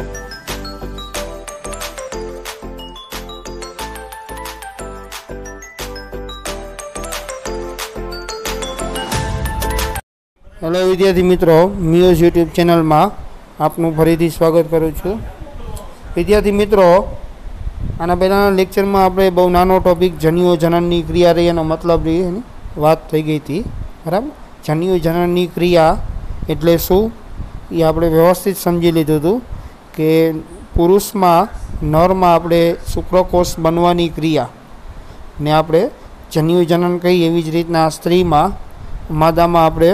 Hello વિદ્યાર્થી મિત્રો muse YouTube ચેનલમાં આપનું ફરીથી સ્વાગત કરું છું. વિદ્યાર્થી મિત્રો, આના પહેલાંના લેક્ચરમાં આપણે બહુ નાનો ટોપિક જન્યુઓ જનનની ક્રિયા રહી એનો મતલબ રહી એની વાત થઈ ગઈ હતી. બરાબર? જન્યુ જનનની ક્રિયા એટલે શું? એ આપણે વ્યવસ્થિત સમજી લીધું હતું. કે પુરુષમાં નરમાં આપણે શુક્રકોષ બનવાની ક્રિયા ને આપણે જન્યુ જનન કહીએ એવી જ રીતના સ્ત્રીમાં માદામાં આપણે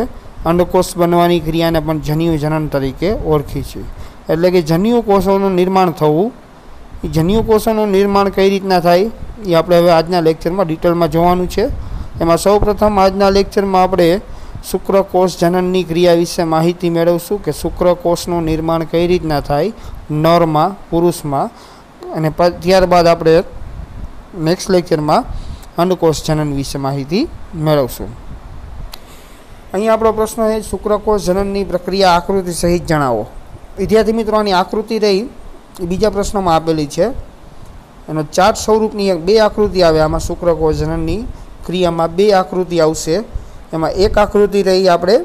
અંડકોષ બનવાની ક્રિયાને પણ જન્યુ જનન તરીકે ઓળખી છે એટલે કે જન્યુ કોષોનું નિર્માણ થવું જન્યુ કોષોનું નિર્માણ કઈ રીતના થાય એ આપણે હવે આજના લેક્ચરમાં ડિટેલમાં જોવાનું છે. એમાં સૌપ્રથમ આજના લેક્ચરમાં આપણે શુક્રકોષ જનનની ક્રિયા વિશે માહિતી મેળવશું કે શુક્રકોષનું નિર્માણ કઈ રીતના થાય, નરમાં, પુરુષમાં, અને ત્યારબાદ આપણે નેક્સ્ટ લેક્ચરમાં અંડકોષ જનન વિશે માહિતી મેળવશું. અહીં આપણો પ્રશ્ન છે, શુક્રકોષ જનનની પ્રક્રિયા આકૃતિ સહિત જણાવો. વિદ્યાર્થી મિત્રો, આની આકૃતિ રહી, એ બીજા પ્રશ્નમાં આપેલી છે. એનો ચાર્ટ સ્વરૂપની બે આકૃતિ આવે, આમાં શુક્રકોષ જનનની ક્રિયામાં બે આકૃતિ આવશે. એમાં એક આકૃતિ રહી આપણે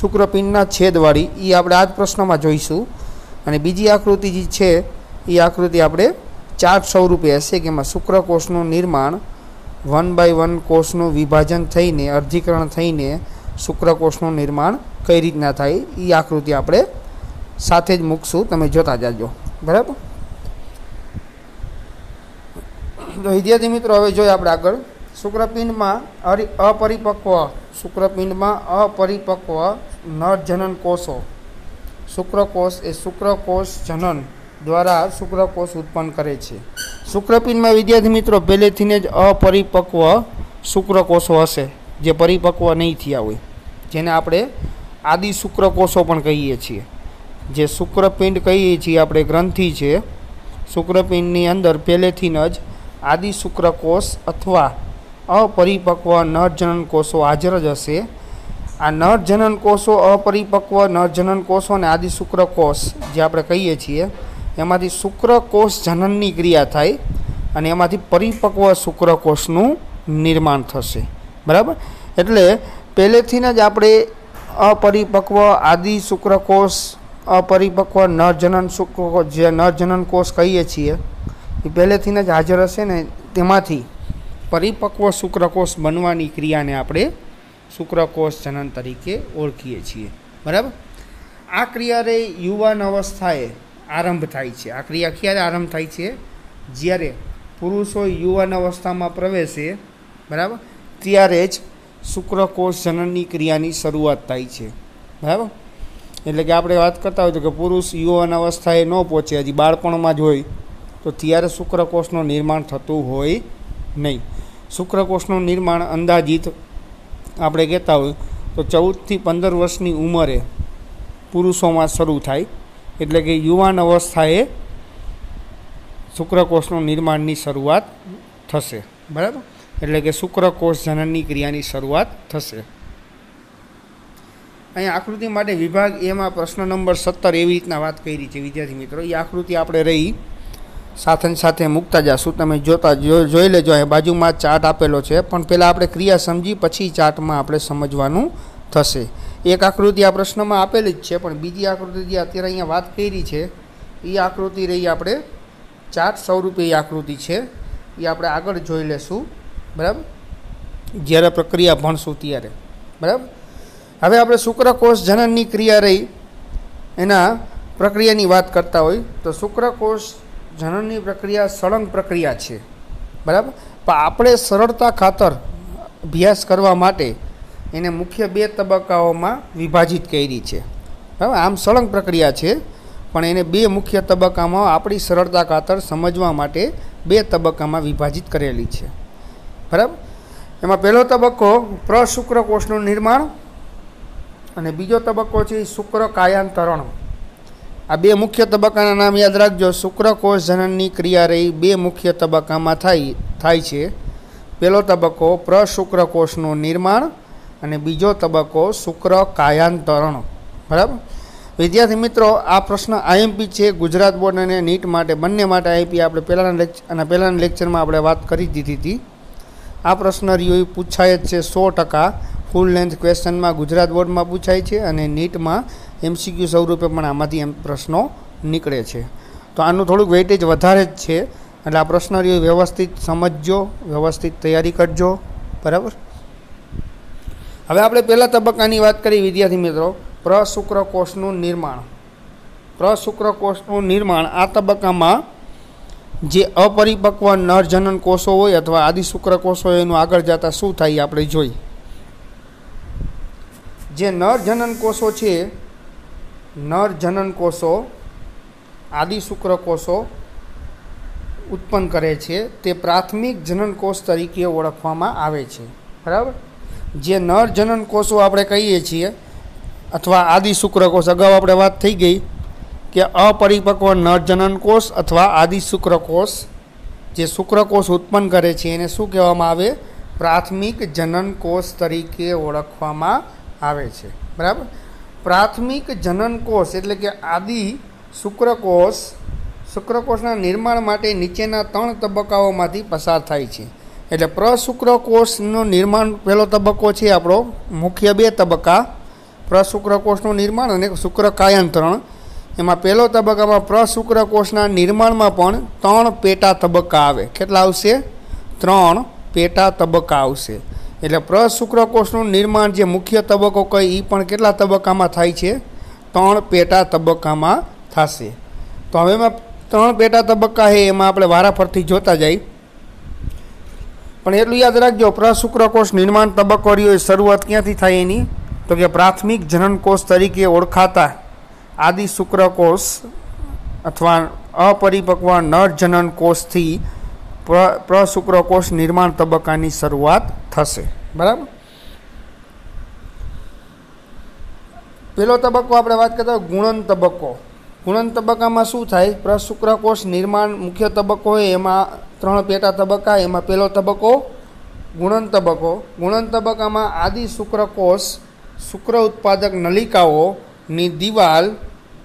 શુક્રપિંડના છેદવાળી એ આપણે આ જ પ્રશ્નમાં જોઈશું. અને બીજી આકૃતિ જે છે એ આકૃતિ આપણે ચાર સ્વરૂપે હશે કે એમાં શુક્રકોષનું નિર્માણ, વન બાય વન કોષનું વિભાજન થઈને, અર્ધીકરણ થઈને શુક્રકોષનું નિર્માણ કઈ રીતના થાય એ આકૃતિ આપણે સાથે જ મૂકશું. તમે જોતા જાજો. બરાબર? તો વિદ્યાર્થી મિત્રો, હવે જોઈએ આપણે આગળ. શુક્રપિંડમાં અરિ, અપરિપક્વ, શુક્રપિંડમાં અપરિપક્વ નરજનન કોષો. શુક્રકોષ એ શુક્રકોષ જનન દ્વારા શુક્રકોષ ઉત્પન્ન કરે છે. શુક્રપિંડમાં વિદ્યાર્થી મિત્રો, પહેલેથીને જ અપરિપક્વ શુક્રકોષો હશે, જે પરિપક્વ નહીં થયા હોય. જેને આપણે આદિ શુક્રકોષો પણ કહીએ છીએ. જે શુક્રપિંડ કહીએ છીએ આપણે ગ્રંથિ છે. શુક્રપિંડની અંદર પહેલેથી જ આદિ શુક્રકોષ અથવા અપરિપક્વ નરજનન કોષો હાજર જ હશે. આ નરજનન કોષો અપરિપક્વ નરજનન કોષો અને આદિ શુક્રકોષ જે આપણે કહીએ છીએ, એમાંથી શુક્રકોષ જનનની ક્રિયા થાય અને એમાંથી પરિપક્વ શુક્રકોષનું નિર્માણ થશે. બરાબર? એટલે પહેલેથી જ આપણે અપરિપક્વ આદિ શુક્રકોષ અપરિપક્વ નરજનન શુક્રકોષ જે નરજનન કોષ કહીએ છીએ, એ પહેલેથી જ હાજર હશે ને તેમાંથી પરિપક્વ શુક્રકોષ બનવાની ક્રિયાને આપણે શુક્રકોષ જનન તરીકે ઓળખીએ છીએ. બરાબર? આ ક્રિયારે યુવાન અવસ્થાએ આરંભ થાય છે. આ ક્રિયા ક્યારે આરંભ થાય છે? જ્યારે પુરુષો યુવાન અવસ્થામાં પ્રવેશે, બરાબર? ત્યારે જ શુક્રકોષ જનનની ક્રિયાની શરૂઆત થાય છે. બરાબર? એટલે કે આપણે વાત કરતા હોય તો કે પુરુષ યુવાન અવસ્થાએ ન પહોંચે, હજી બાળપણમાં જ હોય, તો ત્યારે શુક્રકોષનું નિર્માણ થતું હોય નહીં. શુક્રકોષનું નિર્માણ અંદાજિત આપણે કહેતા હોય તો ચૌદથી પંદર વર્ષની ઉંમરે પુરુષોમાં શરૂ થાય. એટલે કે યુવાન અવસ્થાએ શુક્રકોષનું નિર્માણની શરૂઆત થશે. બરાબર? એટલે કે શુક્રકોષ જનનની ક્રિયાની શરૂઆત થશે. અહીંયા આકૃતિ માટે વિભાગ એમાં પ્રશ્ન નંબર સત્તર એવી રીતના વાત કરી છે, વિદ્યાર્થી મિત્રો. એ આકૃતિ આપણે રહી સાથે સાથે મૂકતા જાશું તમે જોતા જોઈ લેજો, અહીં બાજુમાં ચાર્ટ આપેલો છે. પણ પહેલાં આપણે ક્રિયા સમજી, પછી ચાર્ટમાં આપણે સમજવાનું થશે. એક આકૃતિ આ પ્રશ્નમાં આપેલી જ છે, પણ બીજી આકૃતિ જે અત્યારે અહીંયા વાત કરી છે એ આકૃતિ રહી આપણે ચાર્ટ સ્વરૂપે એ આકૃતિ છે. એ આપણે આગળ જોઈ લેશું. બરાબર? જ્યારે પ્રક્રિયા ભણશું ત્યારે. બરાબર? હવે આપણે શુક્રકોષ જનનની ક્રિયા રહી. એના પ્રક્રિયાની વાત કરતા હોય તો શુક્રકોષ જનનની પ્રક્રિયા સળંગ પ્રક્રિયા છે. બરાબર? પણ આપણે સરળતા ખાતર અભ્યાસ કરવા માટે એને મુખ્ય બે તબક્કાઓમાં વિભાજિત કરી છે. બરાબર? આમ સળંગ પ્રક્રિયા છે, પણ એને બે મુખ્ય તબક્કામાં આપણી સરળતા ખાતર સમજવા માટે બે તબક્કામાં વિભાજિત કરેલી છે. બરાબર? એમાં પહેલો તબક્કો પ્રશુક્રકોષનું નિર્માણ અને બીજો તબક્કો છે શુક્ર કાયાંતરણ આ બે મુખ્ય તબક્કાના નામ યાદ રાખજો. શુક્રકોષ જનનની ક્રિયા રહી બે મુખ્ય તબક્કામાં થાય થાય છે. પહેલો તબક્કો પ્રશુક્રકોષનું નિર્માણ અને બીજો તબક્કો શુક્ર, કાયાંતરણ. બરાબર? વિદ્યાર્થી મિત્રો, આ પ્રશ્ન આઈએમપી છે. ગુજરાત બોર્ડ અને નીટ માટે, બંને માટે આઈએમપી આપણે પહેલાંના લેક્ચર અને પહેલાંના લેક્ચરમાં આપણે વાત કરી દીધી હતી. આ પ્રશ્ન રહ્યો પૂછાય જ છે સો ટકા. ફૂલ લેન્થ ક્વેશ્ચનમાં ગુજરાત બોર્ડમાં પૂછાય છે અને નીટમાં એમસીક્યુ સ્વરૂપે પણ આમાંથી એમ પ્રશ્નો નીકળે છે. તો આનું થોડુંક વેઇટેજ વધારે જ છે. એટલે આ પ્રશ્ન વ્યવસ્થિત સમજજો, વ્યવસ્થિત તૈયારી કરજો. બરાબર? હવે આપણે પહેલા તબક્કાની વાત કરી, વિદ્યાર્થી મિત્રો. પ્રશુક્ર કોષનું નિર્માણ. પ્રશુક્ર કોષનું નિર્માણ આ તબક્કામાં જે અપરિપક્વ નરજનન કોષો હોય અથવા આદિશુક્ર કોષો હોય એનું આગળ જતાં શું થાય આપણે જોઈ જે નરજનન કોષો છે નરજનન કોષો, આદિ શુક્રકોષો ઉત્પન્ન કરે છે, તે પ્રાથમિક જનન કોષ તરીકે ઓળખવામાં આવે છે. બરાબર? જે નર જનન કોષો આપણે કહીએ છીએ, અથવા આદિ શુક્રકોષ અગાઉ આપણે વાત થઈ ગઈ કે અપરિપક્વ નરજનન કોષ અથવા આદિ શુક્રકોષ જે શુક્રકોષ ઉત્પન્ન કરે છે, એને શું કહેવામાં આવે? પ્રાથમિક જનન કોષ તરીકે ઓળખવામાં આવે છે. બરાબર? પ્રાથમિક જનન કોષ એટલે કે આદિ શુક્રકોષ, શુક્રકોષના નિર્માણ માટે નીચેના ત્રણ તબક્કાઓમાંથી પસાર થાય છે. એટલે પ્રશુક્રકોષનું નિર્માણ પહેલો તબક્કો છે આપણો, મુખ્ય બે તબક્કા. પ્રશુક્રકોષનું નિર્માણ અને શુક્રકાયંત્રણ. એમાં પહેલો તબક્કામાં પ્રશુક્રકોષના નિર્માણમાં પણ ત્રણ પેટા તબક્કા આવે. કેટલા આવશે? ત્રણ પેટા તબક્કા આવશે. એટલે પ્રશુક્રકોષનું નિર્માણ જે મુખ્ય તબક્કો કહી એ પણ કેટલા તબક્કામાં થાય છે? ત્રણ પેટા તબક્કામાં થશે. તો હવે એમાં ત્રણ પેટા તબક્કા છે, એમાં આપણે વારાફરથી જોતા જાય પણ એટલું યાદ રાખજો પ્રશુક્રકોષ નિર્માણ તબક્કો રહ્યો એ શરૂઆત ક્યાંથી થાય એની? તો કે પ્રાથમિક જનનકોષ તરીકે ઓળખાતા આદિ શુક્રકોષ અથવા અપરિપક્વ નર જનન કોષથી પ્રશુક્રકોષ નિર્માણ તબક્કાની શરૂઆત થશે. બરાબર? પહેલો તબક્કો આપણે વાત કરતા ગુણન તબક્કો. ગુણન તબક્કામાં શું થાય? પ્રશુક્રકોષ નિર્માણ મુખ્ય તબક્કો હોય, એમાં ત્રણ પેટા તબક્કા, એમાં પહેલો તબક્કો ગુણન તબક્કો. ગુણન તબક્કામાં આદિ શુક્રકોષ શુક્ર ઉત્પાદક નલિકાઓની દિવાલ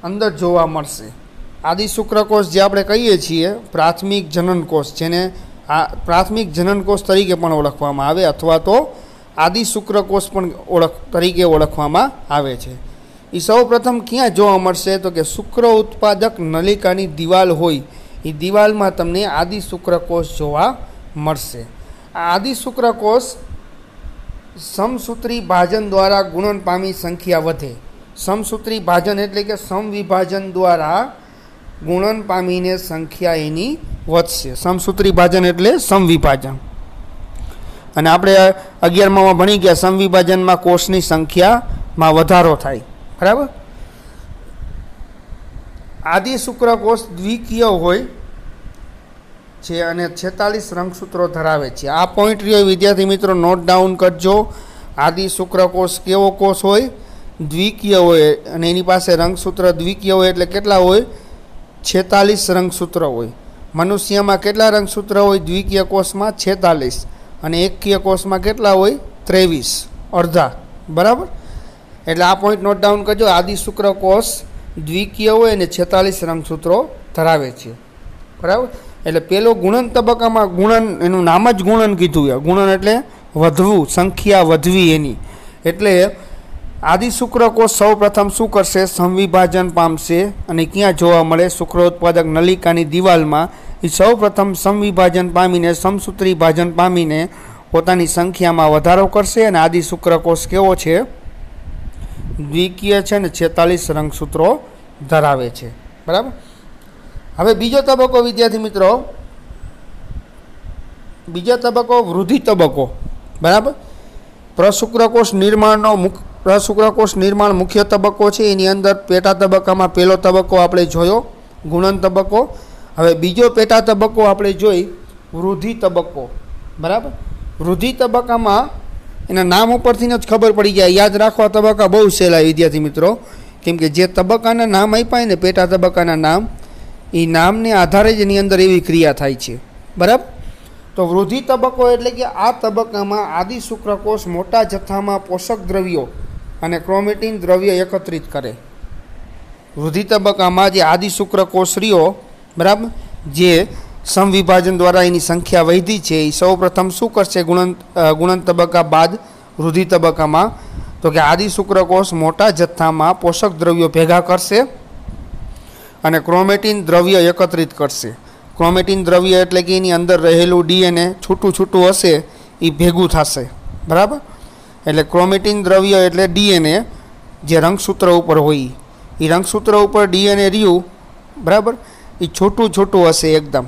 અંદર જોવા મળશે. આદિ શુક્રકોષ જે આપણે કહીએ છીએ, પ્રાથમિક જનનકોષ, જેને આ પ્રાથમિક જનનકોષ તરીકે પણ ઓળખવામાં આવે અથવા તો આદિ શુક્રકોષ પણ ઓળખ, તરીકે ઓળખવામાં આવે છે. એ સૌપ્રથમ ક્યાં જોવા મળશે તો કે શુક્ર ઉત્પાદક નલિકાની દિવાલ હોય એ દિવાલમાં તમને આદિ શુક્રકોષ જોવા મળશે. આ આદિ શુક્રકોષ સમસૂત્રી ભાજન દ્વારા ગુણન પામી સંખ્યા વધે. સમસૂત્રી ભાજન એટલે કે સમવિભાજન દ્વારા ગુણન પામીને સંખ્યા એની વધશે. સમસૂત્રી ભાજન એટલે સમવિભાજન. અને આપણે અગિયારમાં ભણી ગયા, સમવિભાજનમાં કોષની સંખ્યામાં વધારો થાય. બરાબર? આદિ શુક્રકોષ દ્વિકીય હોય છે અને છેતાલીસ રંગસૂત્રો ધરાવે છે. આ પોઈન્ટ રહ્યો વિદ્યાર્થી મિત્રો નોટ ડાઉન કરજો. આદિ શુક્રકોષ કેવો કોષ હોય? દ્વિકીય હોય. અને એની પાસે રંગસૂત્ર દ્વિકીય હોય એટલે કેટલા હોય? છેતાલીસ રંગસૂત્ર હોય. મનુષ્યમાં કેટલા રંગસૂત્ર હોય? દ્વિકીય કોષમાં છેતાલીસ અને એકકીય કોષમાં કેટલા હોય? ત્રેવીસ. અડધા. બરાબર? એટલે આ પોઈન્ટ નોટ ડાઉન કરજો. આદિ શુક્રકોષ દ્વિકીય હોય અને છેતાલીસ રંગસૂત્રો ધરાવે છે. બરાબર? એટલે પેલો ગુણન તબક્કામાં ગુણન, એનું નામ જ ગુણન કીધું ગુણન એટલે વધવું, સંખ્યા વધવી એની. એટલે આદિ શુક્રકોષ સૌ પ્રથમ શું કરશે? સંવિભાજન પામશે. અને ક્યાં જોવા મળે? શુક્રોત્પાદક નલિકાની દિવાલમાં એ સૌ પ્રથમ સંવિભાજન પામીને સમસૂત્રી ભાજન પામીને પોતાની સંખ્યામાં વધારો કરશે. અને આદિ શુક્રકોષ કેવો છે? દ્વિકીય છે ને છેતાલીસ રંગસૂત્રો ધરાવે છે. બરાબર? હવે બીજો તબક્કો, વિદ્યાર્થી મિત્રો. બીજો તબક્કો, વૃદ્ધિ તબક્કો. બરાબર? પ્રશુક્રકોષ નિર્માણનો મુખ પ્રશુક્રકોષ નિર્માણ મુખ્ય તબક્કો છે. એની અંદર પેટા તબક્કામાં પહેલો તબક્કો આપણે જોયો, ગુણન તબક્કો. હવે બીજો પેટા તબક્કો આપણે જોઈ, વૃદ્ધિ તબક્કો. બરાબર? વૃદ્ધિ તબક્કામાં, એના નામ ઉપરથી જ ખબર પડી જાય યાદ રાખવા તબક્કા બહુ સહેલા વિદ્યાર્થી મિત્રો. કેમ કે જે તબક્કાના નામ આપ્યા ને, પેટા તબક્કાના નામ, એ નામને આધારે જ એની અંદર એવી ક્રિયા થાય છે. બરાબર? તો વૃદ્ધિ તબક્કો એટલે કે આ તબક્કામાં આદિ શુક્રકોષ મોટા જથ્થામાં પોષક દ્રવ્યો અને ક્રોમેટિન દ્રવ્ય એકત્રિત કરે. વૃદ્ધિ તબક્કામાં જે આદિ શુક્રકોષરીઓ બરાબર, જે સમવિભાજન દ્વારા એની સંખ્યા વધી છે એ સૌ પ્રથમ શું કરશે ગુણન ગુણન તબક્કા બાદ વૃદ્ધિ તબક્કામાં? તો કે આદિ શુક્રકોષ મોટા જથ્થામાં પોષક દ્રવ્યો ભેગા કરશે અને ક્રોમેટિન દ્રવ્ય એકત્રિત કરશે. ક્રોમેટિન દ્રવ્ય એટલે કે એની અંદર રહેલું ડીએનએ છૂટું છૂટું હશે એ ભેગું થશે. બરાબર? એટલે ક્રોમેટિન દ્રવ્ય એટલે ડીએનએ જે રંગસૂત્ર ઉપર હોય. એ રંગસૂત્ર ઉપર ડીએનએ રહ્યું, બરાબર? એ છોટું છોટું હશે એકદમ.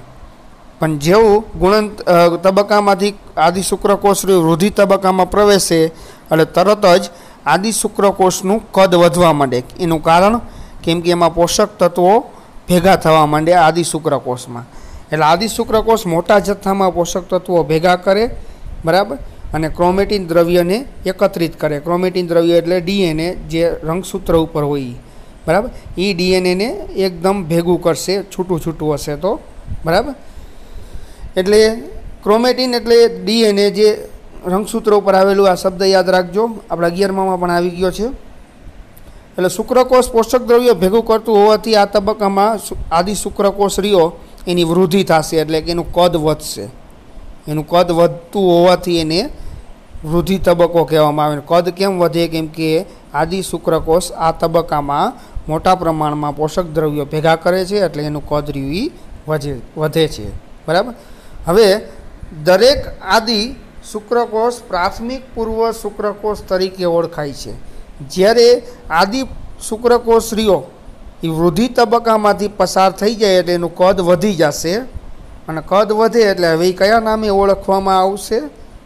પણ જેવું ગુણન તબક્કામાંથી આદિ શુક્રકોષ વૃદ્ધિ તબક્કામાં પ્રવેશે, એટલે તરત જ આદિ શુક્રકોષનું કદ વધવા માંડે. એનું કારણ કેમ કે એમાં પોષક તત્વો ભેગા થવા માંડે આદિ શુક્રકોષમાં એટલે આદિ શુક્રકોષ મોટા જથ્થામાં પોષક તત્વો ભેગા કરે, બરાબર? અને ક્રોમેટિન દ્રવ્યને એકત્રિત કરે. ક્રોમેટિન દ્રવ્ય એટલે ડીએનએ જે રંગસૂત્ર ઉપર હોય. બરાબર? એ ડીએનએને એકદમ ભેગું કરશે, છૂટું છૂટું હશે તો. બરાબર? એટલે ક્રોમેટિન એટલે ડીએનએ જે રંગસૂત્ર ઉપર આવેલું, આ શબ્દ યાદ રાખજો. આપણા અગિયારમાં પણ આવી ગયો છે. એટલે શુક્રકોષ પોષક દ્રવ્ય ભેગું કરતું હોવાથી આ તબક્કામાં આદિ શુક્રકોષ રહ્યો એની વૃદ્ધિ થશે એટલે કે એનું કદ વધશે. એનું કદ વધતું હોવાથી એને વૃદ્ધિ તબક્કો કહેવામાં આવે કદ કેમ વધે? કેમ કે આદિ શુક્રકોષ આ તબક્કામાં મોટા પ્રમાણમાં પોષક દ્રવ્યો ભેગા કરે છે એટલે એનું કદ રીવી વધે વધે છે. બરાબર? હવે દરેક આદિ શુક્રકોષ પ્રાથમિક પૂર્વ શુક્રકોષ તરીકે ઓળખાય છે. જ્યારે આદિ શુક્રકોષ રીઓ એ વૃદ્ધિ તબક્કામાંથી પસાર થઈ જાય એટલે એનું કદ વધી જશે. અને કદ વધે એટલે હવે એ કયા નામે ઓળખવામાં આવશે?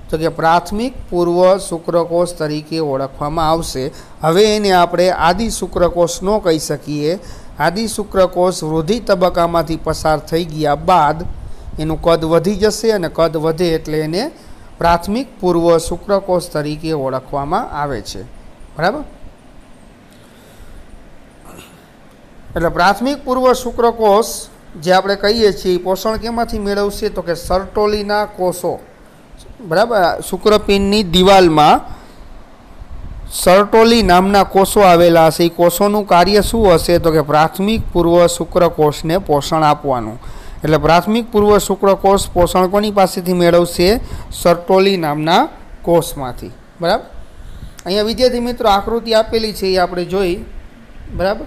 તો કે પ્રાથમિક, પૂર્વ, શુક્રકોષ તરીકે ઓળખવામાં આવશે. હવે એને આપણે આદિ શુક્રકોષ ન કહી શકીએ. આદિ શુક્રકોષ વૃદ્ધિ તબક્કામાંથી પસાર થઈ ગયા બાદ એનું કદ વધી જશે અને કદ વધે એટલે એને પ્રાથમિક, પૂર્વ, શુક્રકોષ તરીકે ઓળખવામાં આવે છે. બરાબર? એટલે પ્રાથમિક, પૂર્વ, શુક્રકોષ જે આપણે કહીએ છીએ, એ પોષણ કેમાંથી મેળવશે? તો કે સરટોલીના કોષો. બરાબર? શુક્રપિંડની દિવાલમાં સરટોલી નામના કોષો આવેલા હશે. એ કોષોનું કાર્ય શું હશે? તો કે પ્રાથમિક પૂર્વ શુક્રકોષને પોષણ આપવાનું. એટલે પ્રાથમિક પૂર્વ શુક્રકોષ પોષણ કોની પાસેથી મેળવશે? સરટોલી નામના કોષમાંથી. બરાબર? અહીંયા વિદ્યાર્થી મિત્રો, આકૃતિ આપેલી છે, એ આપણે જોઈ. બરાબર?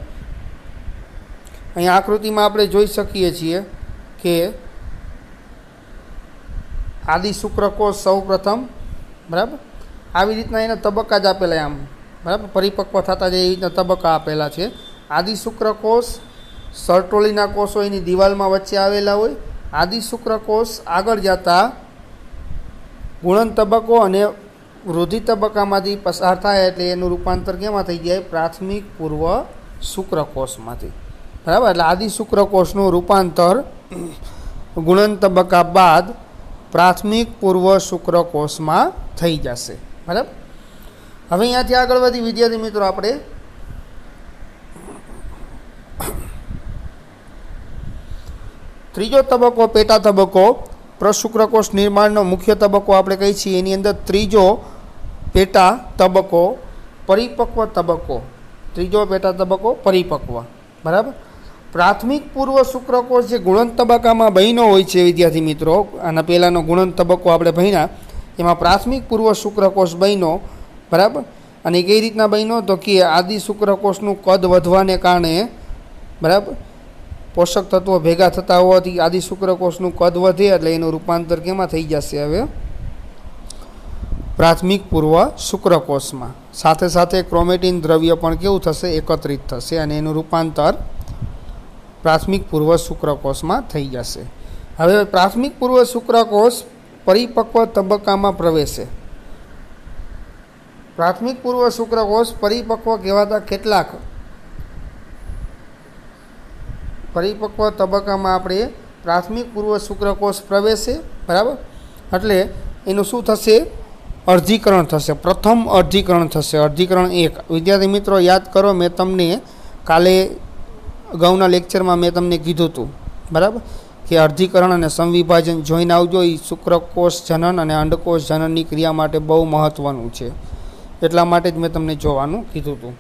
અહીંયા આકૃતિમાં આપણે જોઈ શકીએ છીએ કે આદિ શુક્રકોષ સૌ પ્રથમ, બરાબર? આવી રીતના એના તબક્કા જ આપેલા આમ, બરાબર? પરિપક્વ થતા જાય એ રીતના તબક્કા આપેલા છે. આદિ શુક્રકોષ સરટોલીના કોષો એની દિવાલમાં વચ્ચે આવેલા હોય. આદિ શુક્રકોષ આગળ જતા ગુણન તબક્કો અને વૃદ્ધિ તબક્કામાંથી પસાર થાય એટલે એનું રૂપાંતર કેમાં થઈ જાય? પ્રાથમિક પૂર્વ શુક્રકોષમાંથી બરાબર? એટલે આદિ શુક્રકોષનું રૂપાંતર ગુણન તબક્કા બાદ પ્રાથમિક પૂર્વ શુક્રકોષમાં થઈ જશે. બરાબર? હવે અહીંયાથી આગળ વધી, વિદ્યાર્થી મિત્રો, આપણે ત્રીજો તબક્કો, પેટા તબક્કો પ્રશુક્રકોષ નિર્માણનો મુખ્ય તબક્કો આપણે કહીએ છીએ. એની અંદર ત્રીજો પેટા તબક્કો, પરિપક્વ તબક્કો. ત્રીજો પેટા તબક્કો, પરિપક્વ. બરાબર? પ્રાથમિક પૂર્વ શુક્રકોષ જે ગુણન તબક્કામાં બહેનો હોય છે, વિદ્યાર્થી મિત્રો, આના પહેલાંનો ગુણન તબક્કો આપણે ભણ્યા, એમાં પ્રાથમિક પૂર્વ શુક્રકોષ બહેનો બરાબર? અને કઈ રીતના બહેનો તો કે આદિ શુક્રકોષનું કદ વધવાને કારણે, બરાબર? પોષક તત્વો ભેગા થતા હોવાથી આદિ શુક્રકોષનું કદ વધે એટલે એનું રૂપાંતર કેમાં થઈ જશે હવે? પ્રાથમિક પૂર્વ શુક્રકોષમાં. સાથે સાથે ક્રોમેટિન દ્રવ્ય પણ કેવું થશે? એકત્રિત થશે અને એનું રૂપાંતર પ્રાથમિક પૂર્વ શુક્રકોષમાં થઈ જશે. હવે પ્રાથમિક પૂર્વ શુક્રકોષ પરિપક્વ તબક્કામાં પ્રવેશે. પ્રાથમિક પૂર્વ શુક્રકોષ પરિપક્વ કહેવાતા કેટલાક? પરિપક્વ તબક્કામાં આપણે પ્રાથમિક પૂર્વ શુક્રકોષ પ્રવેશે, બરાબર? એટલે એનું શું થશે? અર્ધીકરણ થશે. પ્રથમ અર્ધીકરણ થશે. અર્ધીકરણ એક. વિદ્યાર્થી મિત્રો, યાદ કરો, મેં તમને કાલે અગાઉના લેક્ચરમાં મેં તમને કીધું હતું, બરાબર? કે અર્ધીકરણ અને સંવિભાજન જોઈને આવજો એ શુક્રકોષ જનન અને અંડકોષ જનનની ક્રિયા માટે બહુ મહત્ત્વનું છે. એટલા માટે જ મેં તમને જોવાનું કીધું હતું.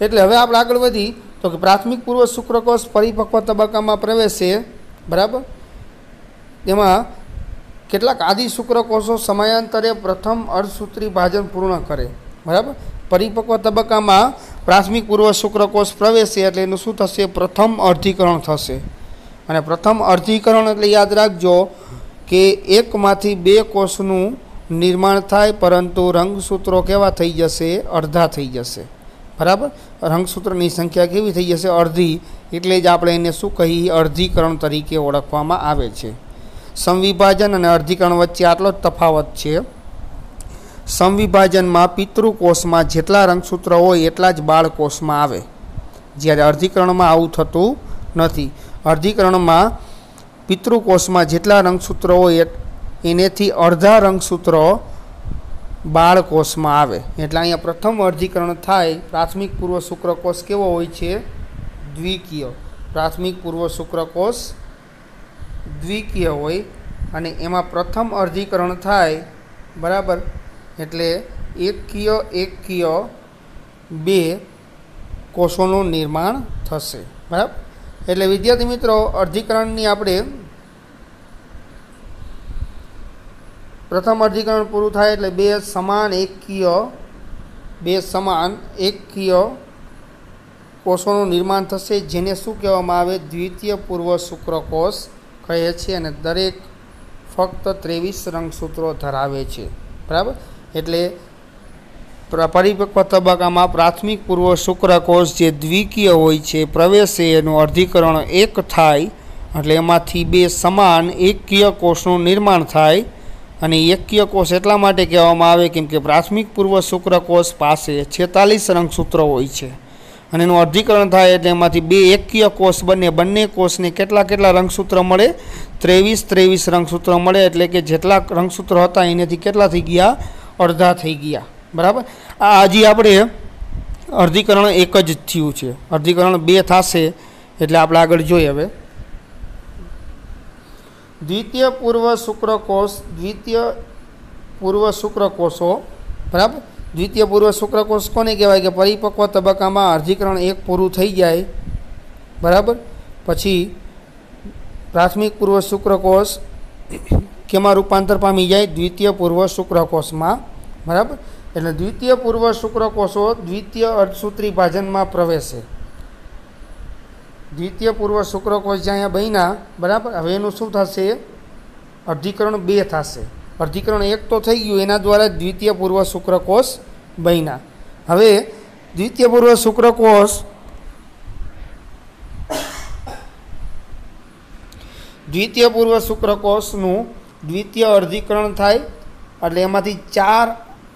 એટલે હવે આપણે આગળ વધી, તો કે પ્રાથમિક પૂર્વ શુક્રકોષ પરિપક્વ તબક્કામાં પ્રવેશે, બરાબર? એમાં કેટલાક આદિ શુક્રકોષો સમયાંતરે પ્રથમ અર્ધસૂત્રી ભાજન પૂર્ણ કરે, બરાબર? પરિપક્વ તબક્કામાં પ્રાથમિક પૂર્વ શુક્રકોષ પ્રવેશે એટલે એનું શું થશે? પ્રથમ અર્ધીકરણ થશે. અને પ્રથમ અર્ધીકરણ એટલે યાદ રાખજો કે એકમાંથી બે કોષનું નિર્માણ થાય, પરંતુ રંગસૂત્રો કેવા થઈ જશે? અડધા થઈ જશે. બરાબર? રંગસૂત્રની સંખ્યા કેવી થઈ જશે? અડધી. એટલે જ આપણે એને શું કહીએ અર્ધીકરણ તરીકે ઓળખવામાં આવે છે. સંવિભાજન અને અર્ધીકરણ વચ્ચે આટલો જ તફાવત છે. સંવિભાજનમાં પિતૃકોષમાં જેટલા રંગસૂત્ર હોય એટલા જ બાળકોષમાં આવે. જ્યારે અર્ધીકરણમાં આવું થતું નથી. અર્ધીકરણમાં પિતૃકોષમાં જેટલા રંગસૂત્ર હોય એનેથી અડધા રંગસૂત્રો બાળકોષમાં આવે. એટલે અહીંયા પ્રથમ અર્ધીકરણ થાય, પ્રાથમિક પૂર્વ શુક્રકોષ કેવો હોય છે? દ્વિકીય. પ્રાથમિક પૂર્વ શુક્રકોષ દ્વિકીય હોય અને એમાં પ્રથમ અર્ધીકરણ થાય, બરાબર? એટલે એકકીય એકકીય બે કોષોનું નિર્માણ થશે. બરાબર? એટલે વિદ્યાર્થી મિત્રો, અર્ધીકરણની આપણે પ્રથમ અર્ધીકરણ પૂરું થાય એટલે બે સમાન એકકીય બે સમાન એકકીય કોષોનું નિર્માણ થશે, જેને શું કહેવામાં આવે? દ્વિતીય પૂર્વ શુક્રકોષ કહે છે અને દરેક ફક્ત ત્રેવીસ રંગસૂત્રો ધરાવે છે. બરાબર? એટલે પરિપક્વ તબક્કામાં પ્રાથમિક પૂર્વ શુક્રકોષ જે દ્વિકીય હોય છે, પ્રવેશે એનું અર્ધીકરણ એક થાય, એટલે એમાંથી બે સમાન એકકીય કોષનું નિર્માણ થાય. અને એકકીય કોષ એટલા માટે કહેવામાં આવે કેમ કે પ્રાથમિક પૂર્વ શુક્રકોષ પાસે છેતાલીસ રંગસૂત્રો હોય છે. અને એનું અર્ધીકરણ થાય એટલે એમાંથી બે એકકીય કોષ બને, બંને કોષને કેટલા કેટલા રંગસૂત્ર મળે? ત્રેવીસ ત્રેવીસ રંગસૂત્ર મળે, એટલે કે જેટલા રંગસૂત્રો હતા એનાથી કેટલા થઈ ગયા? અડધા થઈ ગયા. બરાબર? આ હજી આપણે અર્ધીકરણ એક જ થયું છે. અર્ધીકરણ બે થશે એટલે આપણે આગળ જોઈએ હવે. દ્વિતીય પૂર્વ શુક્રકોષ દ્વિતીય પૂર્વ શુક્રકોષો બરાબર? દ્વિતીય પૂર્વ શુક્રકોષ કોને કહેવાય? કે પરિપક્વ તબક્કામાં અર્ધીકરણ એક પૂરું થઈ જાય. બરાબર? પછી પ્રાથમિક પૂર્વ શુક્રકોષ કેમાં રૂપાંતર પામી જાય દ્વિતીય પૂર્વ શુક્રકોષમાં બરાબર? એટલે દ્વિતીય પૂર્વ શુક્રકોષો દ્વિતીય અર્ધસૂત્રી ભાજનમાં પ્રવેશે. દ્વિતીય પૂર્વ શુક્રકોષ જ્યાં અહીંયા બન્યા, બરાબર? હવે એનું શું થશે? અર્ધીકરણ બે થશે. અર્ધીકરણ એક તો થઈ ગયું, એના દ્વારા દ્વિતીય પૂર્વ શુક્રકોષ બન્યા. હવે દ્વિતીય પૂર્વ શુક્રકોષ દ્વિતીય પૂર્વ શુક્રકોષનું દ્વિતીય અર્ધીકરણ થાય એટલે એમાંથી ચાર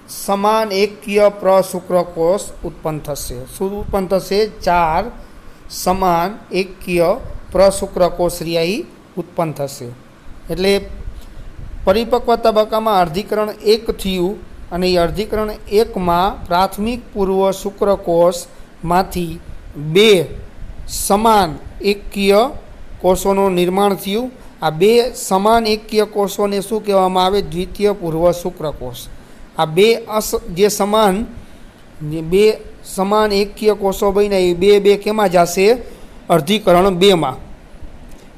સમાન એકકીય પ્રશુક્રકોષ ઉત્પન્ન થશે. શું ઉત્પન્ન થશે? ચાર સમાન એકકીય પ્રશુક્રકોષ રિયાઈ ઉત્પન્ન થશે. એટલે પરિપક્વ તબક્કામાં અર્ધીકરણ એક થયું અને એ અર્ધીકરણ એકમાં પ્રાથમિક પૂર્વ શુક્રકોષમાંથી બે સમાન એકકીય કોષોનું નિર્માણ થયું આ બે સમાન એકીય કોષોને શું કહેવામાં આવે? દ્વિતીય પૂર્વ શુક્રકોષ આ બે અસ, જે સમાન બે સમાન એકીય કોષો બન્યા, એ બે બે કેમાં જશે? અર્ધીકરણ બેમાં.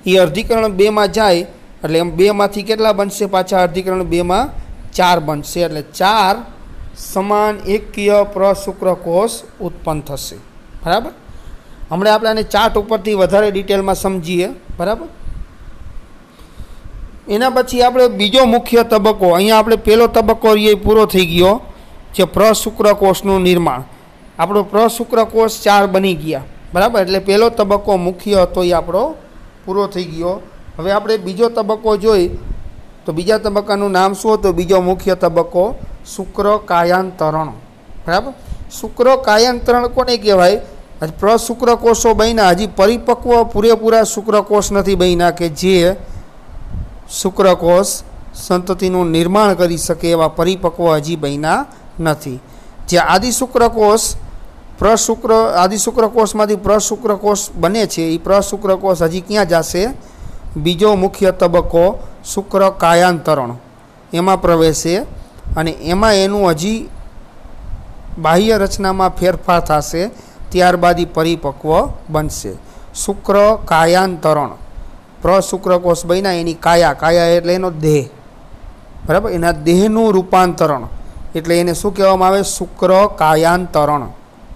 એ અર્ધીકરણ બેમાં જાય, એટલે એમ બેમાંથી કેટલા બનશે પાછા? અર્ધીકરણ બેમાં ચાર બનશે, એટલે ચાર સમાન એકીય પ્રશુક્રકોષ ઉત્પન્ન થશે. બરાબર? હમણાં આપણે આને ચાર્ટ ઉપરથી વધારે ડિટેલમાં સમજીએ. બરાબર? એના પછી આપણે બીજો મુખ્ય તબક્કો, અહીંયા આપણે પહેલો તબક્કો એ પૂરો થઈ ગયો, જે પ્રશુક્રકોષનું નિર્માણ. આપણો પ્રશુક્રકોષ ચાર બની ગયા, બરાબર? એટલે પહેલો તબક્કો મુખ્ય હતો એ આપણો પૂરો થઈ ગયો. હવે આપણે બીજો તબક્કો જોઈ, તો બીજા તબક્કાનું નામ શું હતું? બીજો મુખ્ય તબક્કો શુક્ર કાયાંતરણ બરાબર? શુક્ર કાયાંતરણ કોને કહેવાય? પ્રશુક્રકોષો બન્યા, હજી પરિપક્વ પૂરેપૂરા શુક્રકોષ નથી બન્યા કે જે શુક્રકોષ સંતતિનું નિર્માણ કરી શકે એવા પરિપક્વ હજી બન્યા નથી. જે આદિ શુક્રકોષ પ્રશુક્ર આદિ શુક્રકોષમાંથી પ્રશુક્રકોષ બને છે એ પ્રશુક્રકોષ હજી ક્યાં જશે? બીજો મુખ્ય તબક્કો શુક્ર કાયાંતરણ. એમાં પ્રવેશે અને એમાં એનું હજી બાહ્ય રચનામાં ફેરફાર થશે, ત્યારબાદ એ પરિપક્વ બનશે. શુક્ર કાયાંતરણ. પ્રશુક્રકોષ બન્યા, એની કાયા કાયા એટલે એનો દેહ. બરાબર? એના દેહનું રૂપાંતરણ. એટલે એને શું કહેવામાં આવે? શુક્ર કાયાંતરણ.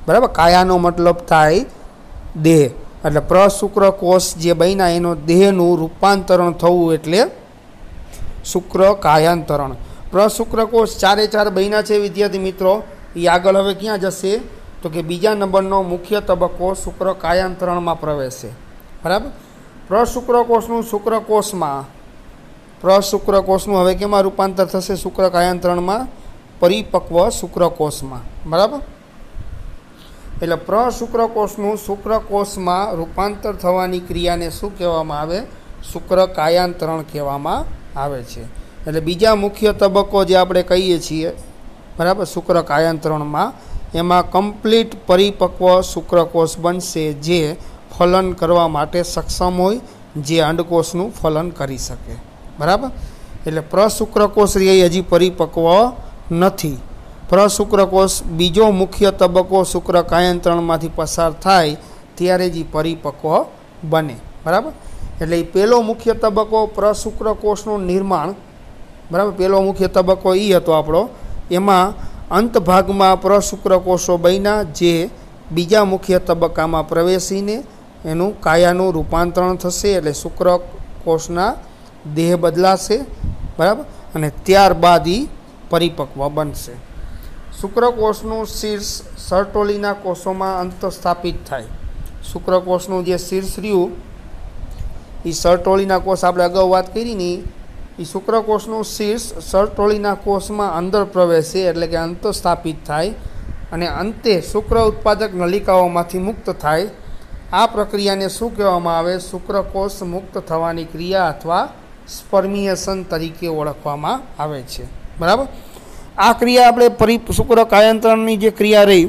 બરાબર? કાયાનો મતલબ થાય દેહ. એટલે પ્રશુક્ર કોષ જે બન્યા, એનો દેહનું રૂપાંતરણ થવું એટલે શુક્ર કાયાંતરણ. પ્રશુક્ર કોષ ચારે ચાર બન્યા છે, વિદ્યાર્થી મિત્રો. એ આગળ હવે ક્યાં જશે? તો કે બીજા નંબરનો મુખ્ય તબક્કો શુક્ર કાયાંતરણમાં પ્રવેશે. બરાબર? પ્રશુક્રકોષનું શુક્રકોષમાં. પ્રશુક્રકોષનું હવે કેમાં રૂપાંતર થશે? શુક્ર કાયાંતરણમાં પરિપક્વ શુક્રકોષમાં. બરાબર? એટલે પ્રશુક્રકોષનું શુક્રકોષમાં રૂપાંતર થવાની ક્રિયાને શું કહેવામાં આવે? શુક્ર કાયાંતરણ કહેવામાં આવે છે. એટલે બીજા મુખ્ય તબક્કો જે આપણે કહીએ છીએ, બરાબર? શુક્ર કાયાંતરણમાં, એમાં કમ્પ્લીટ પરિપક્વ શુક્રકોષ બનશે જે ફલન કરવા માટે સક્ષમ હોય જે અંડકોષનું ફલન કરી શકે. બરાબર? એટલે પ્રશુક્રકોષ એ હજી પરિપક્વ નથી. પ્રશુક્રકોષ બીજો મુખ્ય તબક્કો શુક્ર કાયંત્રણમાંથી પસાર થાય ત્યારે જ પરિપક્વ બને. બરાબર? એટલે એ પહેલો મુખ્ય તબક્કો પ્રશુક્રકોષનું નિર્માણ. બરાબર? પહેલો મુખ્ય તબક્કો એ હતો આપણો. એમાં અંત ભાગમાં પ્રશુક્રકોષો બન્યા જે બીજા મુખ્ય તબક્કામાં પ્રવેશીને એનું કાયાનું રૂપાંતરણ થશે એટલે શુક્ર કોષના દેહ બદલાશે, બરાબર? અને ત્યારબાદ એ પરિપક્વ બનશે. શુક્રકોષનું શીર્ષ સરટોલીના કોષોમાં અંતસ્થાપિત થાય. શુક્રકોષનું જે શીર્ષ રહ્યું એ સરટોલીના કોષ આપણે અગાઉ વાત કરી ને એ શુક્રકોષનું શીર્ષ સરટોલીના કોષમાં અંદર પ્રવેશે એટલે કે અંતસ્થાપિત થાય અને અંતે શુક્ર ઉત્પાદક નલિકાઓમાંથી મુક્ત થાય. આ પ્રક્રિયાને શું કહેવામાં આવે? શુક્રકોષ મુક્ત થવાની ક્રિયા અથવા સ્પર્મિએશન તરીકે ઓળખવામાં આવે છે. બરાબર? આ ક્રિયા આપણે પરિ, શુક્ર કાયંત્રણની જે ક્રિયા રહી,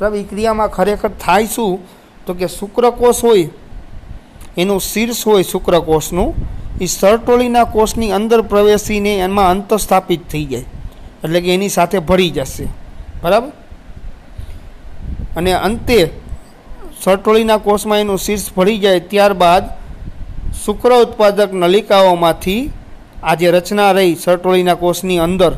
બરાબર એ ક્રિયામાં ખરેખર થાય શું? તો કે શુક્રકોષ હોય, એનું શીર્ષ હોય શુક્રકોષનું એ સરટોળીના કોષની અંદર પ્રવેશીને એમાં અંત સ્થાપિત થઈ જાય. એટલે કે એની સાથે ભળી જશે. બરાબર? અને અંતે સરટોળીના કોષમાં એનું શીર્ષ ભળી જાય ત્યારબાદ શુક્ર ઉત્પાદક નલિકાઓમાંથી આ જે રચના રહી સરટોળીના કોષની અંદર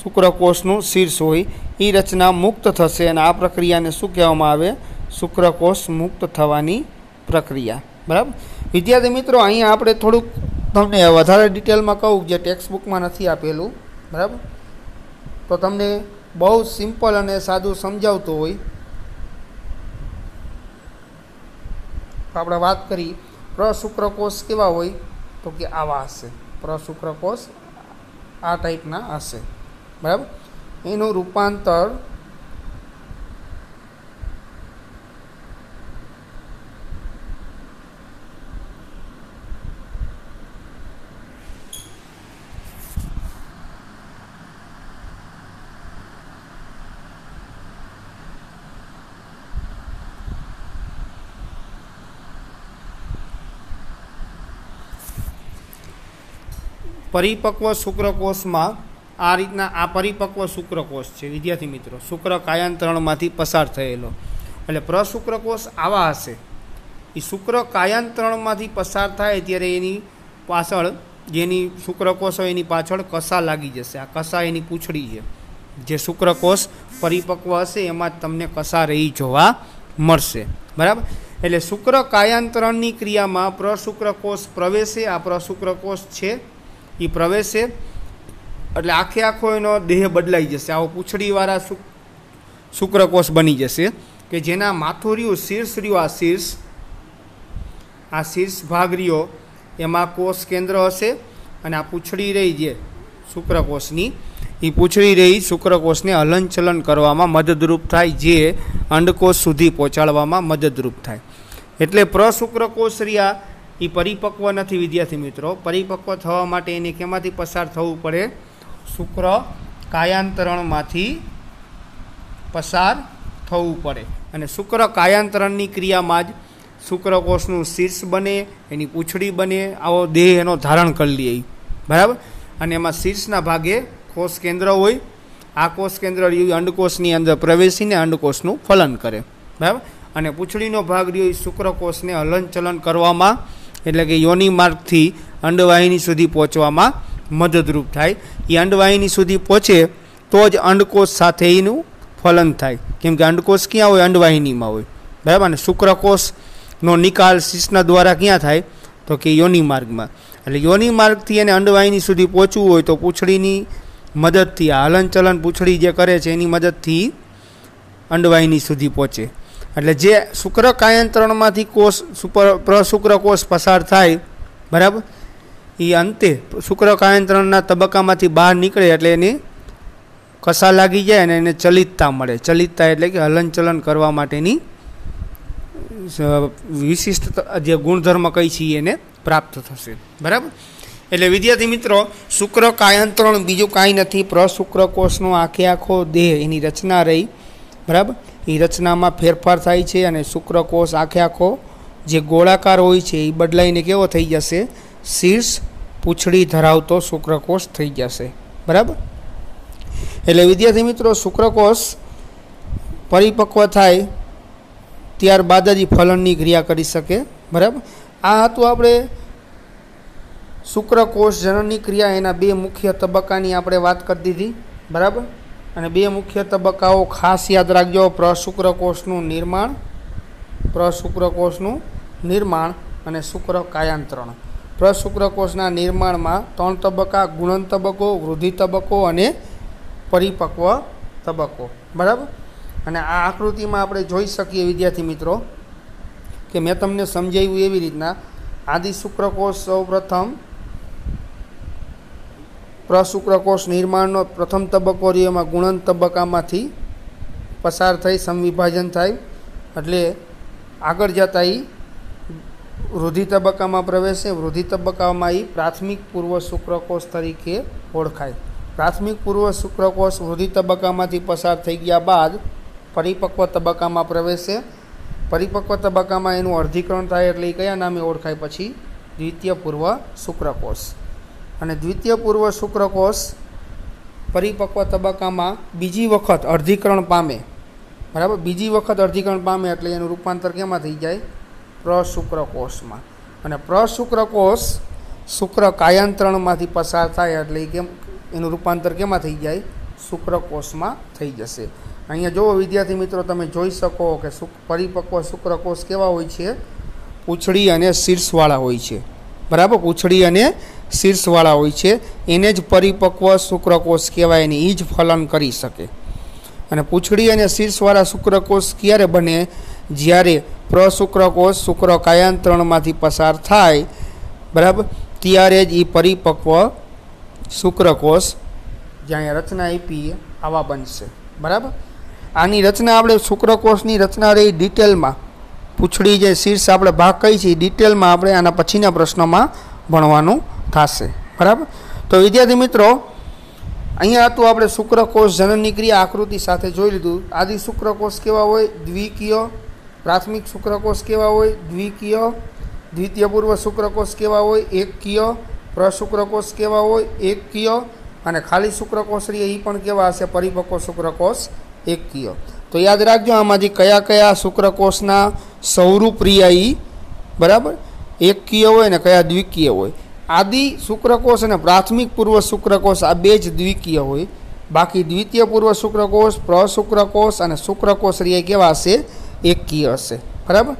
શુક્રકોષનું શીર્ષ હોય, એ રચના મુક્ત થશે અને આ પ્રક્રિયાને શું કહેવામાં આવે? શુક્રકોષ મુક્ત થવાની પ્રક્રિયા. બરાબર? વિદ્યાર્થી મિત્રો અહીંયા આપણે થોડુંક તમને વધારે ડિટેલમાં કહું, જે ટેક્સ્ટ બુકમાં નથી આપેલું. બરાબર? તો તમને બહુ સિમ્પલ અને સાદું સમજાવતું હોય આપણે વાત કરી, પ્રશુક્રકોષ કેવા હોય? તો કે આવા હશે. પ્રશુક્રકોષ આ ટાઈપના હશે. બરાબર? એનું રૂપાંતર પરિપક્વ શુક્રકોષમાં આ રીતના આ પરિપક્વ શુક્રકોષ છે. વિદ્યાર્થી મિત્રો, શુક્ર કાયાંતરણમાંથી પસાર થયેલો. એટલે પ્રશુક્રકોષ આવા હશે. એ શુક્ર કાયાંતરણમાંથી પસાર થાય ત્યારે એની પાછળ, જેની શુક્રકોષ હોય એની પાછળ કસા લાગી જશે. આ કસા એની પૂંછડી છે. જે શુક્રકોષ પરિપક્વ હશે એમાં જ તમને કસા રહી જોવા મળશે. બરાબર? એટલે શુક્ર કાયાંતરણની ક્રિયામાં પ્રશુક્રકોષ પ્રવેશે, આ પ્રશુક્રકોષ છે એ પ્રવેશે, એટલે આખે આખો એનો દેહ બદલાઈ જશે. આવો પૂંછડીવાળા શુક્રકોષ બની જશે, કે જેના માથું શીર્ષ રહ્યું આ શીર્ષ. આ શીર્ષ ભાગ રહ્યો, એમાં કોષ કેન્દ્ર હશે, અને આ પૂંછડી રહી જે શુક્રકોષની એ પૂંછડી રહી શુક્રકોષને હલનચલન કરવામાં મદદરૂપ થાય, જે અંડકોષ સુધી પહોંચાડવામાં મદદરૂપ થાય. એટલે પ્રશુક્રકોષ રહ્યા એ પરિપક્વ નથી વિદ્યાર્થી મિત્રો. પરિપક્વ થવા માટે એને કેમાંથી પસાર થવું પડે? શુક્ર કાયાંતરણમાંથી પસાર થવું પડે. અને શુક્ર કાયાંતરણની ક્રિયામાં જ શુક્રકોષનું શીર્ષ બને, એની પૂંછડી બને, આવો દેહ એનો ધારણ કરી લે બરાબર? અને એમાં શીર્ષના ભાગે કોષ કેન્દ્ર હોય. આ કોષ કેન્દ્ર અંડકોષની અંદર પ્રવેશીને અંડકોષનું ફલન કરે. બરાબર? અને પૂંછડીનો ભાગ રહ્યો એ શુક્રકોષને હલનચલન કરવામાં એટલે કે યોનિ માર્ગથી અંડવાહિની સુધી પહોંચવામાં મદદરૂપ થાય. એ અંડવાહિની સુધી પહોંચે તો જ અંડકોષ સાથે એનું ફલન થાય. કેમ કે અંડકોષ ક્યાં હોય? અંડવાહિનીમાં હોય. બરાબર ને? શુક્રકોષનો નિકાલ શિષ્ણ દ્વારા ક્યાં થાય? તો કે યોનિ માર્ગમાં. એટલે યોનિ માર્ગથી એને અંડવાહિની સુધી પહોંચવું હોય તો પૂંછડીની મદદથી આ હલનચલન પૂંછડી જે કરે છે એની મદદથી અંડવાહિની સુધી પહોંચે. એટલે જે શુક્ર કાયંત્રણમાંથી કોષ સુપર પ્રશુક્રકોષ પસાર થાય, બરાબર? એ અંતે શુક્ર કાયંત્રણના તબક્કામાંથી બહાર નીકળે એટલે એને કસા લાગી જાય અને એને ચલિતતા મળે. ચલિતતા એટલે કે હલનચલન કરવા માટેની વિશિષ્ટ જે ગુણધર્મ કઈ છે એને પ્રાપ્ત થશે. બરાબર? એટલે વિદ્યાર્થી મિત્રો, શુક્ર કાયંત્રણ બીજું કાંઈ નથી. પ્રશુક્રકોષનો આખે આખો દેહ એની રચના રહી. બરાબર? એ રચનામાં ફેરફાર થાય છે અને શુક્રકોષ આખે આખો જે ગોળાકાર હોય છે એ બદલાઈને કેવો થઈ જશે? શીર્ષ પૂંછડી ધરાવતો શુક્રકોષ થઈ જશે. બરાબર? એટલે વિદ્યાર્થી મિત્રો, શુક્રકોષ પરિપક્વ થાય ત્યારબાદ જ ફલનની ક્રિયા કરી શકે. બરાબર? આ હતું આપણે શુક્રકોષ જનનની ક્રિયા, એના બે મુખ્ય તબક્કાની આપણે વાત કરી દીધી. બરાબર? અને બે મુખ્ય તબક્કાઓ ખાસ યાદ રાખજો. પ્રશુક્રકોષનું નિર્માણ પ્રશુક્રકોષનું નિર્માણ અને શુક્ર કાયાંતરણ પ્રશુક્રકોષના નિર્માણમાં ત્રણ તબક્કા, ગુણન તબક્કો, વૃદ્ધિ તબક્કો અને પરિપક્વ તબક્કો. બરાબર? અને આ આકૃતિમાં આપણે જોઈ શકીએ વિદ્યાર્થી મિત્રો કે મેં તમને સમજાવ્યું એવી રીતના આદિ શુક્રકોષ સૌ પ્રથમ પ્રશુક્રકોષ નિર્માણનો પ્રથમ તબક્કો રહ્યો. એમાં ગુણન તબક્કામાંથી પસાર થઈ સમવિભાજન થાય. એટલે આગળ જતાં એ વૃદ્ધિ તબક્કામાં પ્રવેશે. વૃદ્ધિ તબક્કામાં એ પ્રાથમિક પૂર્વ શુક્રકોષ તરીકે ઓળખાય. પ્રાથમિક પૂર્વ શુક્રકોષ વૃદ્ધિ તબક્કામાંથી પસાર થઈ ગયા બાદ પરિપક્વ તબક્કામાં પ્રવેશે. પરિપક્વ તબક્કામાં એનું અર્ધીકરણ થાય એટલે એ કયા નામે ઓળખાય? પછી દ્વિતીય પૂર્વ શુક્રકોષ. અને દ્વિતીય પૂર્વ શુક્રકોષ પરિપક્વ તબક્કામાં બીજી વખત અર્ધીકરણ પામે. બરાબર? બીજી વખત અર્ધીકરણ પામે એટલે એનું રૂપાંતર કેમાં થઈ જાય? પ્રશુક્રકોષમાં અને પ્રશુક્રકોષ શુક્ર કાયાંતરણમાંથી પસાર થાય એટલે કેમ? એનું રૂપાંતર કેમાં થઈ જાય? શુક્રકોષમાં થઈ જશે. અહીંયા જુઓ વિદ્યાર્થી મિત્રો, તમે જોઈ શકો કે શુક, પરિપક્વ શુક્રકોષ કેવા હોય છે? પૂંછડી અને શીર્ષવાળા હોય છે. બરાબર? પૂંછડી અને શીર્ષવાળા હોય છે. એને જ પરિપક્વ શુક્રકોષ કહેવાય અને એ જ ફલન કરી શકે. અને પૂંછડી અને શીર્ષવાળા શુક્રકોષ ક્યારે બને? જ્યારે પ્રશુક્રકોષ શુક્ર કાયાંતરણમાંથી પસાર થાય, બરાબર? ત્યારે જ એ પરિપક્વ શુક્રકોષ જ્યાં રચના આપી આવા બનશે. બરાબર? આની રચના આપણે શુક્રકોષની રચના રહી ડિટેલમાં. પૂંછડી જે શીર્ષ આપણે ભાગ કહી છે ડિટેલમાં આપણે આના પછીના પ્રશ્નોમાં ભણવાનું થશે. બરાબર? તો વિદ્યાર્થી મિત્રો, અહીંયા હતું આપણે શુક્રકોષ જનનની ક્રિયા આકૃતિ સાથે જોઈ લીધું. આદિ શુક્રકોષ કેવા હોય? દ્વિકીય. પ્રાથમિક શુક્રકોષ કેવા હોય? દ્વિકીય. દ્વિતીય પૂર્વ શુક્રકોષ કેવા હોય? એકકીય. પ્રશુક્રકોષ કેવા હોય? એકકીય. અને ખાલી શુક્રકોષ રહીએ એ પણ કેવા હશે? પરિપક્વ શુક્રકોષ એકકીય. તો યાદ રાખજો, આમાંથી કયા કયા શુક્રકોષના એ બરાબર? એકકીય હોય ને કયા દ્વિકીય હોય? આદિ શુક્રકોષ અને પ્રાથમિક પૂર્વ શુક્રકોષ આ બે જ દ્વિકીય હોય. બાકી દ્વિતીય પૂર્વ શુક્રકોષ, પ્રશુક્રકોષ અને શુક્રકોષ કેવા હશે? એકકીય હશે. બરાબર?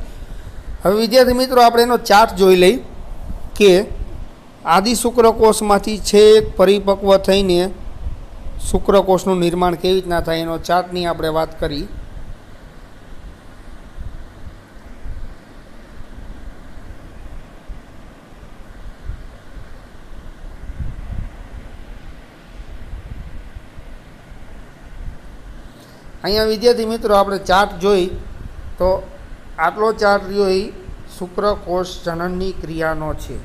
હવે વિદ્યાર્થી મિત્રો, આપણે એનો ચાર્ટ જોઈ લઈ કે આદિ શુક્રકોષમાંથી છેક પરિપક્વ થઈને શુક્રકોષનું નિર્માણ કેવી રીતના થાય એનો ચાર્ટની આપણે વાત કરી. અહીંયા વિદ્યાર્થી મિત્રો આપણે ચાર્ટ જોઈ તો આટલો ચાર્ટ રહ્યો એ શુક્રકોષ જનનની ક્રિયાનો છે.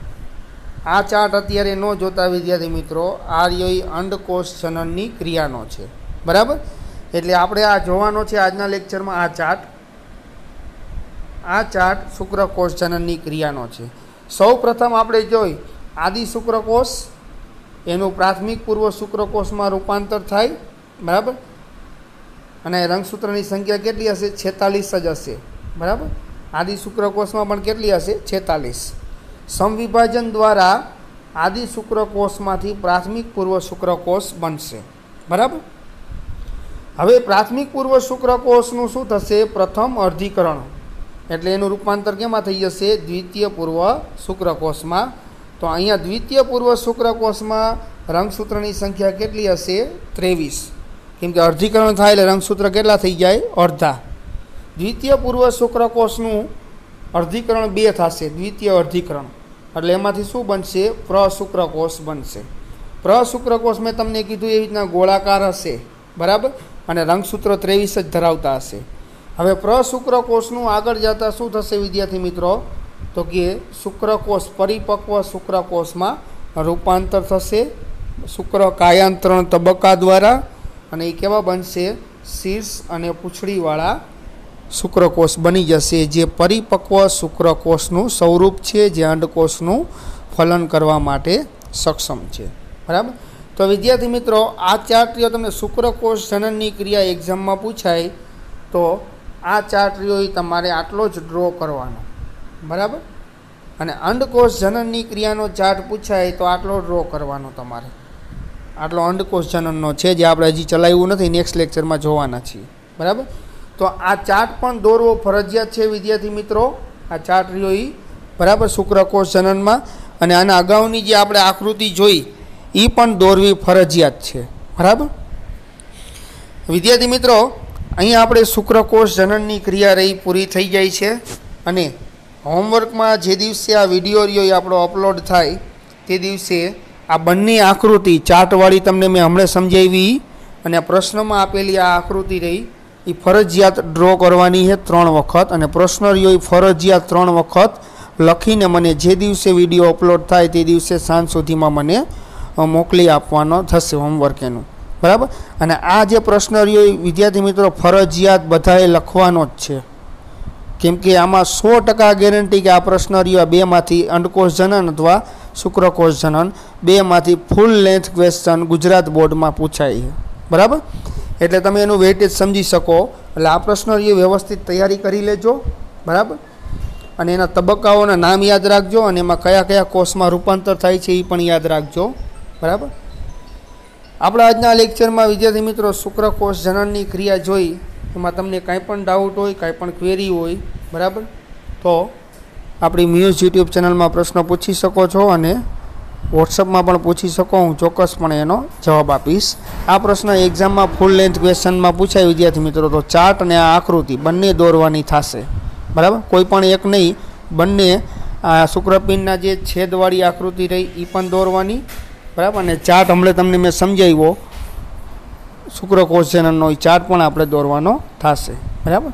આ ચાર્ટ અત્યારે ન જોતા વિદ્યાર્થી મિત્રો આ રહ્યો અંડકોષ જનનની ક્રિયાનો છે. બરાબર? એટલે આપણે આ જોવાનો છે આજના લેક્ચરમાં આ ચાર્ટ. આ ચાર્ટ શુક્રકોષ જનનની ક્રિયાનો છે. સૌ પ્રથમ આપણે જોઈ, આદિ શુક્રકોષ, એનું પ્રાથમિક પૂર્વ શુક્રકોષમાં રૂપાંતર થાય, બરાબર? અને રંગસૂત્રની સંખ્યા કેટલી હશે? છેતાલીસ જ હશે. બરાબર? આદિ શુક્રકોષમાં પણ કેટલી હશે? છેતાલીસ. સમવિભાજન દ્વારા આદિ શુક્રકોષમાંથી પ્રાથમિક પૂર્વ શુક્રકોષ બનશે. બરાબર? હવે પ્રાથમિક પૂર્વ શુક્રકોષનું શું થશે? પ્રથમ અર્ધીકરણ. એટલે એનું રૂપાંતર કેમાં થઈ જશે? દ્વિતીય પૂર્વ શુક્રકોષમાં. તો અહીંયા દ્વિતીય પૂર્વ શુક્રકોષમાં રંગસૂત્રની સંખ્યા કેટલી હશે? ત્રેવીસ. કેમ કે અર્ધીકરણ થાય એટલે રંગસૂત્ર કેટલા થઈ જાય? અડધા. દ્વિતીય પૂર્વ શુક્રકોષનું અર્ધીકરણ બે થશે, દ્વિતીય અર્ધીકરણ. એટલે એમાંથી શું બનશે? પ્રશુક્રકોષ બનશે. પ્રશુક્રકોષ મેં તમને કીધું એવી રીતના ગોળાકાર હશે, બરાબર? અને રંગસૂત્ર ત્રેવીસ જ ધરાવતા હશે. હવે પ્રશુક્રકોષનું આગળ જતાં શું થશે વિદ્યાર્થી મિત્રો? તો કે શુક્રકોષ, પરિપક્વ શુક્રકોષમાં રૂપાંતર થશે. શુક્ર કાયાંતરણ તબક્કા દ્વારા. અને એ કેવા બનશે? શીર્ષ અને પૂંછડીવાળા શુક્રકોષ બની જશે. જે પરિપક્વ શુક્રકોષનું સ્વરૂપ છે, જે અંડકોષનું ફલન કરવા માટે સક્ષમ છે. બરાબર? તો વિદ્યાર્થી મિત્રો આ ચાર ટ્રીઓ તમને શુક્રકોષ જનનની ક્રિયા એક્ઝામમાં પૂછાય, તો આ ચાર ટ્રીઓ તમારે આટલો જ ડ્રો કરવાનો. બરાબર? અને અંડકોષ જનનની ક્રિયાનો ચાર્ટ પૂછાય, તો આટલો ડ્રો કરવાનો તમારે. આટલો અંડકોષ જનનનો છે, જે આપણે હજી ચલાવ્યું નથી નેક્સ્ટ લેક્ચરમાં જોવાના છીએ. બરાબર? તો આ ચાર્ટ પણ દોરવો ફરજિયાત છે વિદ્યાર્થી મિત્રો. આ ચાર્ટ રહ્યો એ બરાબર શુક્રકોષ જનનમાં. અને આના અગાઉની જે આપણે આકૃતિ જોઈ એ પણ દોરવી ફરજિયાત છે. બરાબર? વિદ્યાર્થી મિત્રો અહીં આપણે શુક્રકોષ જનનની ક્રિયા રહી પૂરી થઈ જાય છે. અને હોમવર્કમાં જે દિવસે આ વીડિયો રહ્યો એ આપણો અપલોડ થાય, તે દિવસે આ બંને આકૃતિ ચાર્ટવાળી તમને મેં હમણાં સમજાવી. અને પ્રશ્નમાં આપેલી આ આકૃતિ રહી. એ ફરજિયાત ડ્રો કરવાની છે ત્રણ વખત. અને પ્રશ્ન એ ફરજિયાત ત્રણ વખત લખીને મને જે દિવસે વીડિયો અપલોડ થાય તે દિવસે સાંજ સુધીમાં મને મોકલી આપવાનો થશે હોમવર્ક એનું. બરાબર? અને આ જે પ્રશ્ન એ વિદ્યાર્થી મિત્રો ફરજિયાત બધાએ લખવાનો જ છે. કેમ કે આમાં સો ટકા ગેરંટી કે આ પ્રશ્ન બેમાંથી અંડકોષ જનન અથવા શુક્રકોષ જનન બેમાંથી ફૂલ લેન્થ ક્વેશ્ચન ગુજરાત બોર્ડમાં પૂછાય છે. બરાબર? એટલે તમે એનું વેઇટેજ સમજી શકો. એટલે આ પ્રશ્ન એ વ્યવસ્થિત તૈયારી કરી લેજો. બરાબર? અને એના તબક્કાઓના નામ યાદ રાખજો અને એમાં કયા કયા કોષમાં રૂપાંતર થાય છે એ પણ યાદ રાખજો. બરાબર? આપણા આજના લેક્ચરમાં વિદ્યાર્થી મિત્રો શુક્રકોષ જનનની ક્રિયા જોઈ. એમાં તમને કાંઈ પણ ડાઉટ હોય, કાંઈ પણ ક્વેરી હોય, બરાબર? તો આપણી મ્યુઝ યુટ્યુબ ચેનલમાં પ્રશ્ન પૂછી શકો છો અને વોટ્સઅપમાં પણ પૂછી શકો, હું ચોક્કસપણે એનો જવાબ આપીશ. આ પ્રશ્ન એક્ઝામમાં ફૂલ લેન્થ ક્વેશ્ચનમાં પૂછાય, વિદ્યાર્થી મિત્રો, તો ચાર્ટ અને આ આકૃતિ બંને દોરવાની થશે. બરાબર? કોઈ પણ એક નહીં, બંને, આ શુક્રપિંડના જે છેદવાળી આકૃતિ રહી એ પણ દોરવાની. બરાબર? અને ચાર્ટ હમણાં તમને મેં સમજાવ્યો શુક્રકોષ જનનનો એ ચાર્ટ પણ આપણે દોરવાનો થશે. બરાબર?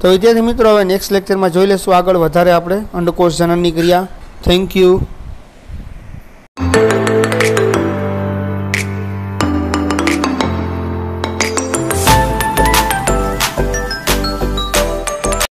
તો વિદ્યાર્થી મિત્રો, હવે નેક્સ્ટ લેક્ચરમાં જોઈ લઈશું. આગળ વધારે આપણે અંડકોષ જનનની ક્રિયા. Thank you Thank you.